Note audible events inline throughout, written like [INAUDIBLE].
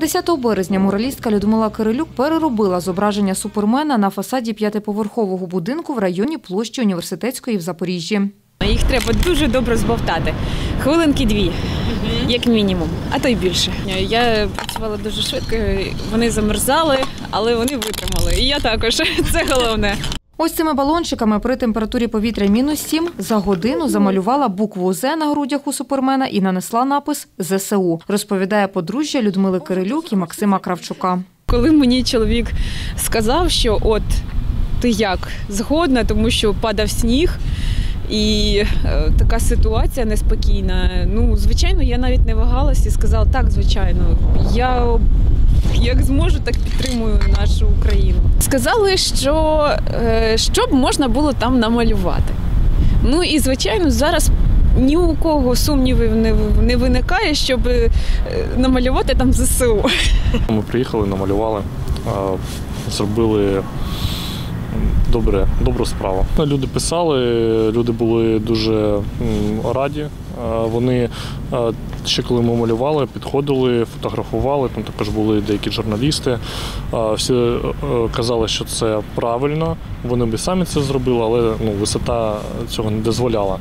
10 березня муралістка Людмила Кирилюк переробила зображення супермена на фасаді п'ятиповерхового будинку в районі площі університетської в Запоріжжі. Їх треба дуже добре збовтати. Хвилинки дві, як мінімум, а то й більше. Я працювала дуже швидко, вони замерзали, але вони витримали. І я також. [LAUGHS] Це головне. Ось цими балончиками при температурі повітря мінус 7 за годину замалювала букву З на грудях у супермена і нанесла напис ЗСУ, розповідає подружжя Людмили Кирилюк і Максима Кравчука. Коли мені чоловік сказав, що от ти як згодна, тому що падав сніг. І е, така ситуація неспокійна. Ну, звичайно, я навіть не вагалася і сказала, так, звичайно, я як зможу, так підтримую нашу Україну. Сказали, що е, щоб можна було там намалювати. Ну і звичайно, зараз ні у кого сумнівів не, не виникає, щоб е, намалювати там ЗСУ. [LAUGHS] Ми приїхали, намалювали, зробили добре, добру справу. Люди писали, люди були дуже раді. Вони ще коли ми малювали, підходили, фотографували. Там також були деякі журналісти. Всі е, казали, що це правильно. Вони б і самі це зробили, але ну, висота цього не дозволяла.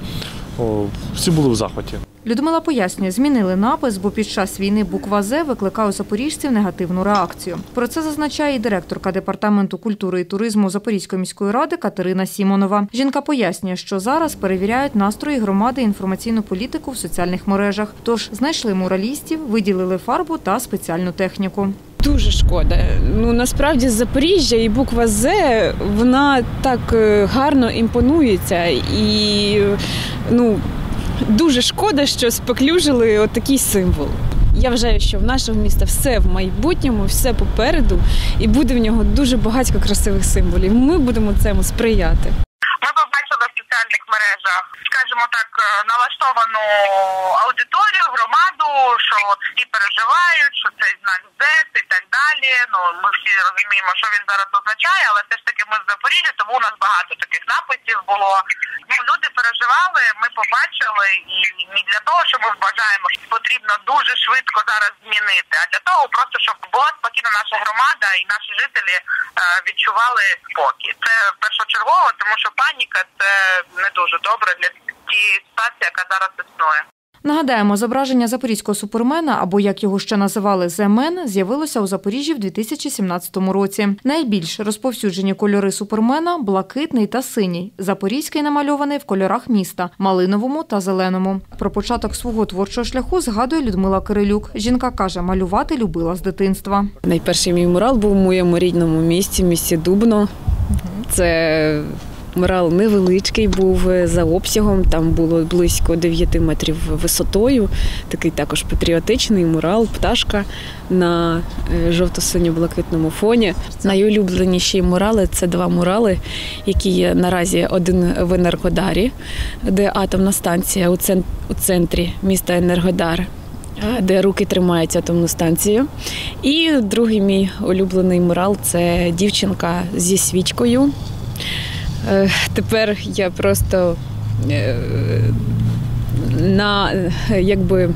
Всі були в захваті. Людмила пояснює, змінили напис, бо під час війни буква З викликає у запоріжців негативну реакцію. Про це зазначає і директорка департаменту культури і туризму Запорізької міської ради Катерина Сімонова. Жінка пояснює, що зараз перевіряють настрої громади інформаційну політику в соціальних мережах. Тож знайшли муралістів, виділили фарбу та спеціальну техніку. Дуже шкода. Ну насправді Запоріжжя і буква З вона так е, гарно імпонується і ну дуже шкода, що споклюжили отакий символ. Я вважаю, що в нашого міста все в майбутньому, все попереду, і буде в нього дуже багатько красивих символів. Ми будемо цьому сприяти. Ми побачили в соціальних мережах, скажімо так, е, налаштовану аудиторію, громаду, що всі переживають, що цей знак Z і так далі. Ну ми всі розуміємо, що він зараз означає, але все ж таки ми з Запоріжжя, тому у нас багато таких написів було. Переживали, ми побачили, і не для того, що ми вважаємо, що потрібно дуже швидко зараз змінити, а для того, просто щоб була спокійна наша громада і наші жителі е, відчували спокій. Це першочергово, тому що паніка це не дуже добре для тієї ситуації, яка зараз існує. Нагадаємо, зображення запорізького супермена, або як його ще називали Земен, з'явилося у Запоріжжі в 2017 році. Найбільш розповсюджені кольори супермена блакитний та синій. Запорізький намальований в кольорах міста малиновому та зеленому. Про початок свого творчого шляху згадує Людмила Кирилюк. Жінка каже, малювати любила з дитинства. Найперший мій мурал був у моєму рідному місті, місті Дубно. Це мурал невеличкий був е, за обсягом, там було близько 9 метрів висотою. Такий також патріотичний мурал, пташка на е, жовто-синьо-блакитному фоні. Найулюбленіші мурали це два мурали, які є наразі один в Енергодарі, де атомна станція у цен- у центрі міста Енергодар де руки тримають атомну станцію. І другий мій улюблений мурал це дівчинка зі свічкою. Е, Тепер я просто е, на якби.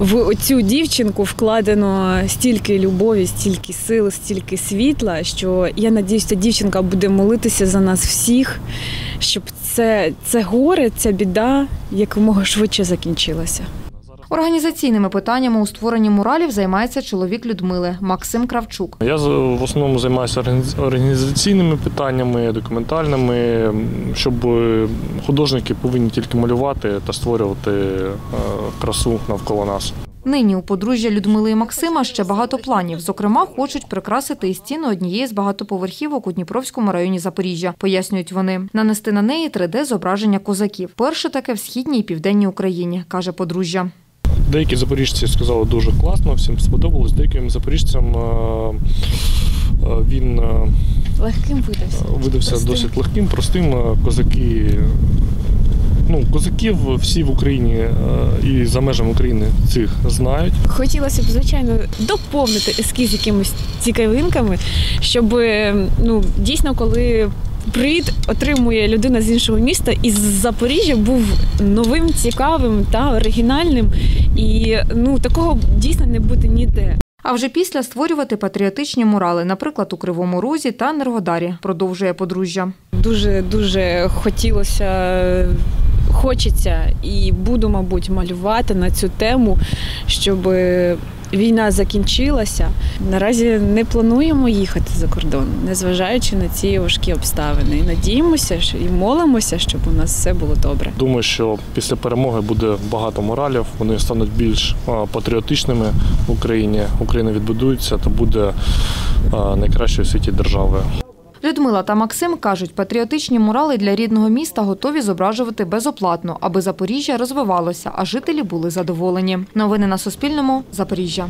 В цю дівчинку вкладено стільки любові, стільки сил, стільки світла, що я надіюсь, ця дівчинка буде молитися за нас всіх, щоб це, це горе, ця біда якомога швидше закінчилася. Організаційними питаннями у створенні муралів займається чоловік Людмили Максим Кравчук. Я в основному займаюся організ- організаційними питаннями, документальними, щоб художники повинні тільки малювати та створювати е, красу навколо нас. Нині у подружжя Людмили і Максима ще багато планів. Зокрема, хочуть прикрасити і стіну однієї з багатоповерхівок у Дніпровському районі Запоріжжя, пояснюють вони. Нанести на неї 3D-зображення козаків. Перше таке в східній і південній Україні, каже подружжя. Деякі запоріжці сказали дуже класно, всім сподобалось. Деяким запоріжцям е, е, він е, Легким видався. видався Простим. досить легким, простим. Козаки. Ну, козаків всі в Україні і за межами України цих знають. Хотілося б, звичайно, доповнити ескіз якимись цікавинками, щоб ну, дійсно, коли Привіт отримує людина з іншого міста і з Запоріжжя був новим, цікавим та оригінальним. І ну такого дійсно не буде ніде. А вже після створювати патріотичні мурали, наприклад, у Кривому Розі та Енергодарі, продовжує подружжя. Дуже дуже хотілося, хочеться і буду, мабуть, малювати на цю тему, щоб війна закінчилася. Наразі не плануємо їхати за кордон, незважаючи на ці важкі обставини. І надіємося і молимося, щоб у нас все було добре. Думаю, що після перемоги буде багато моралів. Вони стануть більш патріотичними в Україні. Україна відбудується та буде найкращою світі державою. Людмила та Максим кажуть, патріотичні мурали для рідного міста готові зображувати безоплатно, аби Запоріжжя розвивалося, а жителі були задоволені. Новини на Суспільному. Запоріжжя.